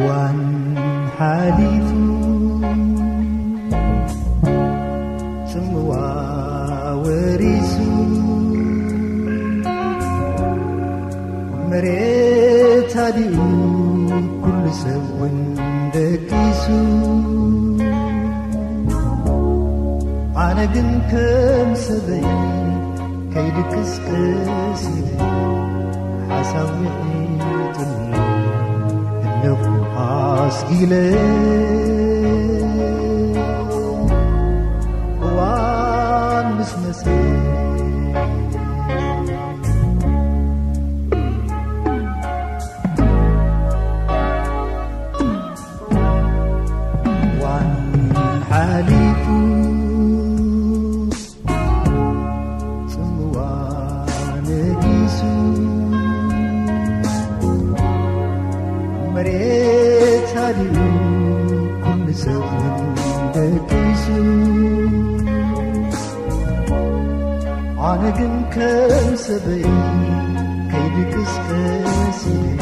እዋን ሓሊፉ ጽምዋ ወሪሱ መሬት ሃዲኡ ኩሉ ሰብውን ደቂሱ ኣነ ግን ከም ሰበይ ከይድቅስቅስ ኢለ ኣመስጊለ እዋን ምስ መስ Yarim Mizanımda quem se gün kemsebeyi Kaydı kız kesini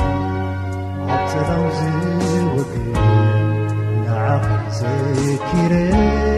Hatta ramzi vakı Na'ak zekirek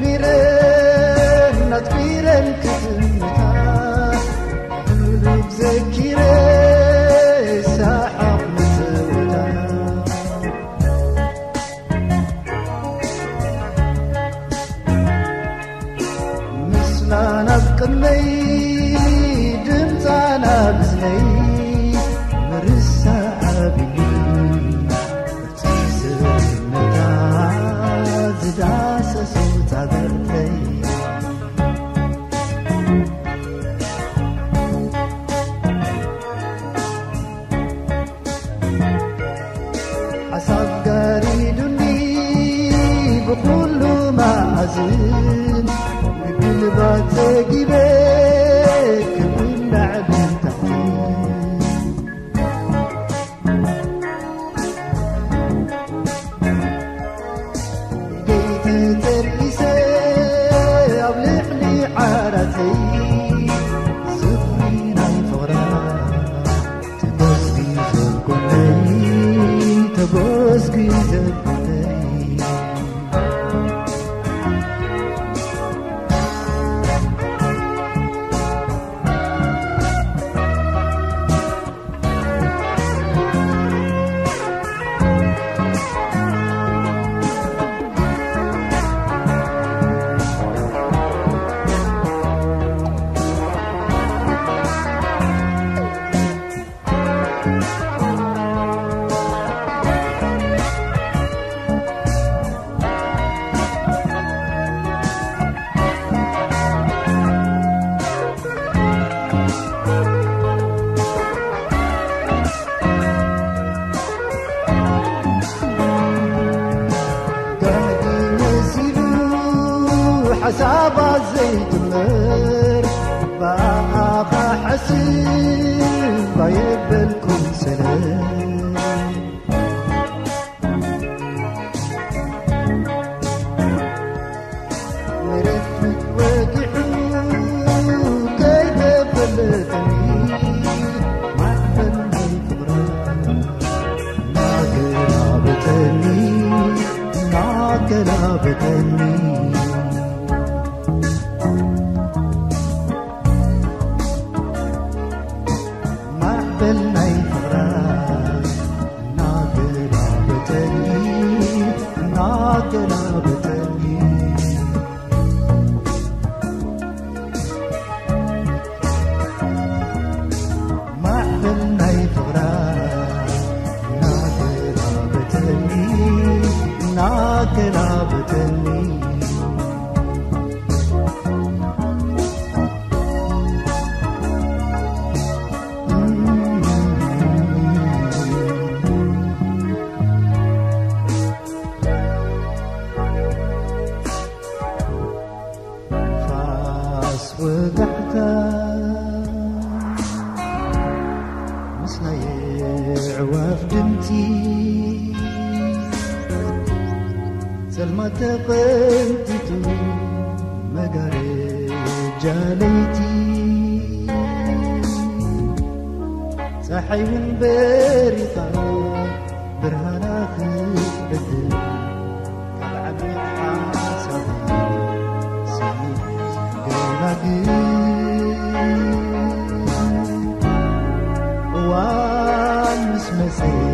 Viren, not viren, سلام مرفت واقعي وكايدة بلدني معبل الفراق معك لعبتني معك لعبتني وفد امتي سلمى تقنتت مقاري جاليتي. صحي من بيريطا برهانا خبتي كالعبد حاسبي سيد قلبي see.